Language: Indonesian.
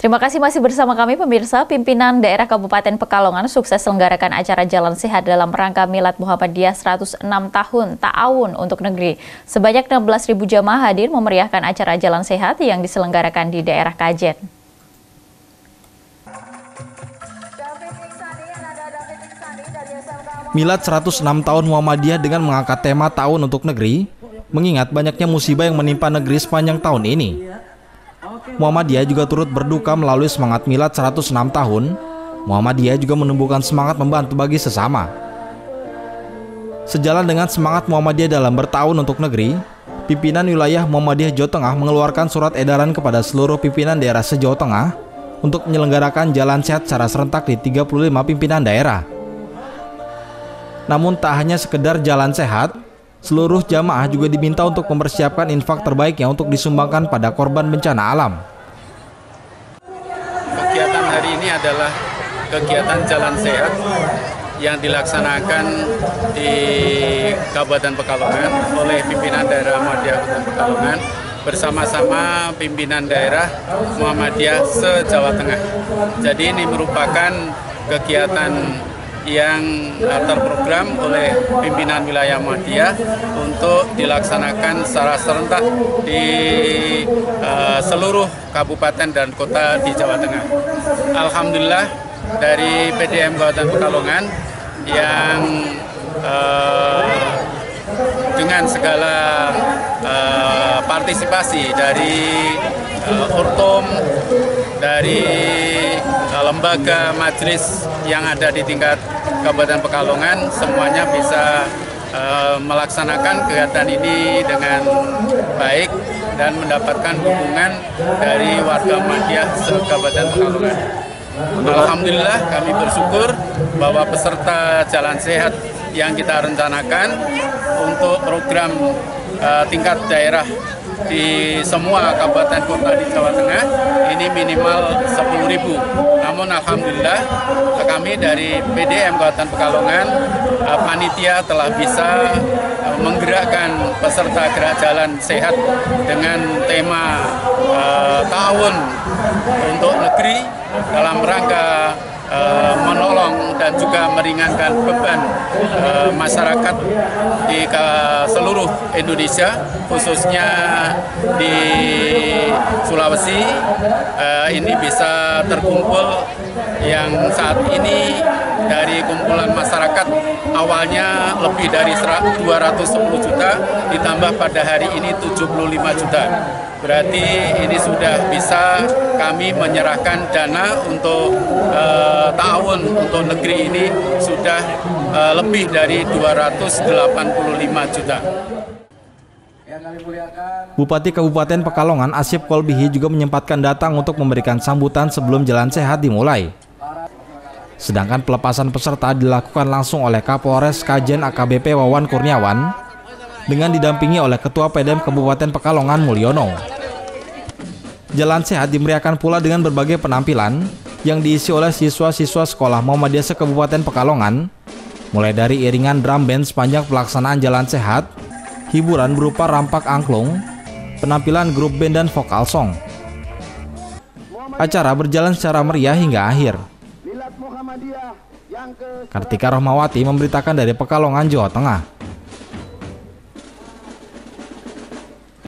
Terima kasih masih bersama kami pemirsa. Pimpinan daerah Kabupaten Pekalongan sukses selenggarakan acara Jalan Sehat dalam rangka Milad Muhammadiyah 106 tahun Ta'awun untuk negeri. Sebanyak 16.000 jamaah hadir memeriahkan acara Jalan Sehat yang diselenggarakan di daerah Kajen. Milad 106 tahun Muhammadiyah dengan mengangkat tema tahun untuk negeri, mengingat banyaknya musibah yang menimpa negeri sepanjang tahun ini. Muhammadiyah juga turut berduka melalui semangat milad 106 tahun. Muhammadiyah juga menumbuhkan semangat membantu bagi sesama. Sejalan dengan semangat Muhammadiyah dalam bertahun untuk negeri, pimpinan wilayah Muhammadiyah Jawa Tengah mengeluarkan surat edaran kepada seluruh pimpinan daerah se-Jawa Tengah untuk menyelenggarakan jalan sehat secara serentak di 35 pimpinan daerah. Namun tak hanya sekedar jalan sehat, Seluruh jamaah juga diminta untuk mempersiapkan infak terbaiknya untuk disumbangkan pada korban bencana alam. Kegiatan hari ini adalah kegiatan jalan sehat yang dilaksanakan di Kabupaten Pekalongan oleh pimpinan daerah Muhammadiyah Kabupaten Pekalongan bersama-sama pimpinan daerah Muhammadiyah se-Jawa Tengah. Jadi ini merupakan kegiatan yang terprogram oleh pimpinan wilayah Muhammadiyah untuk dilaksanakan secara serentak di uh, seluruh kabupaten dan kota di Jawa Tengah. Alhamdulillah dari PDM Kabupaten Pekalongan yang uh, dengan segala uh, partisipasi dari uh, Urtum, dari lembaga majelis yang ada di tingkat Kabupaten Pekalongan semuanya bisa uh, melaksanakan kegiatan ini dengan baik dan mendapatkan dukungan dari warga Madiah se-Kabupaten Pekalongan. Alhamdulillah kami bersyukur bahwa peserta jalan sehat yang kita rencanakan untuk program uh, tingkat daerah di semua kabupaten kota di Jawa Tengah ini minimal 10.000. Namun alhamdulillah kami dari PDM Kabupaten Pekalongan uh, panitia telah bisa uh, menggerakkan peserta gerak jalan sehat dengan tema uh, tahun untuk negeri dalam rangka uh, menolong dan juga meringankan beban uh, masyarakat di seluruh Indonesia, khususnya di Sulawesi. Uh, ini bisa terkumpul yang saat ini dari kumpulan masyarakat awalnya lebih dari 210 juta ditambah pada hari ini 75 juta. Berarti ini sudah bisa kami menyerahkan dana untuk uh, tahun untuk negeri ini sudah uh, lebih dari 285 juta. Bupati Kabupaten Pekalongan Asyip Kolbihi juga menyempatkan datang untuk memberikan sambutan sebelum jalan sehat dimulai. Sedangkan pelepasan peserta dilakukan langsung oleh Kapolres Kajen AKBP Wawan Kurniawan dengan didampingi oleh Ketua PDM Kabupaten Pekalongan Mulyono. Jalan sehat dimeriahkan pula dengan berbagai penampilan yang diisi oleh siswa-siswa sekolah Muhammadiyah Kabupaten Pekalongan, mulai dari iringan drum band sepanjang pelaksanaan jalan sehat, hiburan berupa rampak angklung, penampilan grup band dan vokal song. Acara berjalan secara meriah hingga akhir. Kartika Rohmawati memberitakan dari Pekalongan, Jawa Tengah.